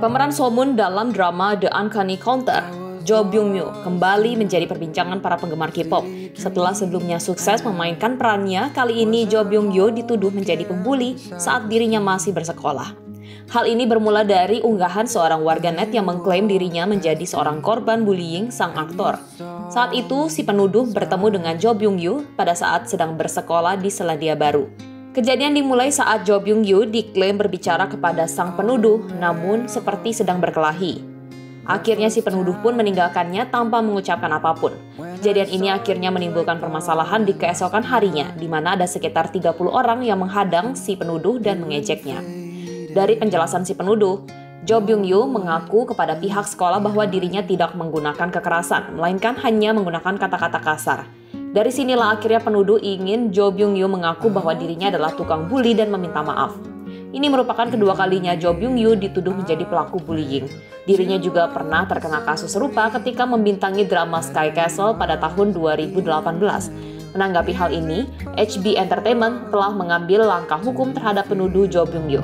Pemeran Somun dalam drama The Uncanny Counter, Jo Byung Moo kembali menjadi perbincangan para penggemar K-pop. Setelah sebelumnya sukses memainkan perannya, kali ini Jo Byung Moo dituduh menjadi pembuli saat dirinya masih bersekolah. Hal ini bermula dari unggahan seorang warganet yang mengklaim dirinya menjadi seorang korban bullying sang aktor. Saat itu, si penuduh bertemu dengan Jo Byung Yoo pada saat sedang bersekolah di Selandia Baru. Kejadian dimulai saat Jo Byung Yoo diklaim berbicara kepada sang penuduh, namun seperti sedang berkelahi. Akhirnya si penuduh pun meninggalkannya tanpa mengucapkan apa pun. Kejadian ini akhirnya menimbulkan permasalahan di keesokan harinya, di mana ada sekitar 30 orang yang menghadang si penuduh dan mengejeknya. Dari penjelasan si penuduh, Jo Byung Yoo mengaku kepada pihak sekolah bahwa dirinya tidak menggunakan kekerasan, melainkan hanya menggunakan kata-kata kasar. Dari sinilah akhirnya penuduh ingin Jo Byung Yoo mengaku bahwa dirinya adalah tukang bully dan meminta maaf. Ini merupakan kedua kalinya Jo Byung Yoo dituduh menjadi pelaku bullying. Dirinya juga pernah terkena kasus serupa ketika membintangi drama Sky Castle pada tahun 2018. Menanggapi hal ini, HB Entertainment telah mengambil langkah hukum terhadap penuduh Jo Byung Yoo.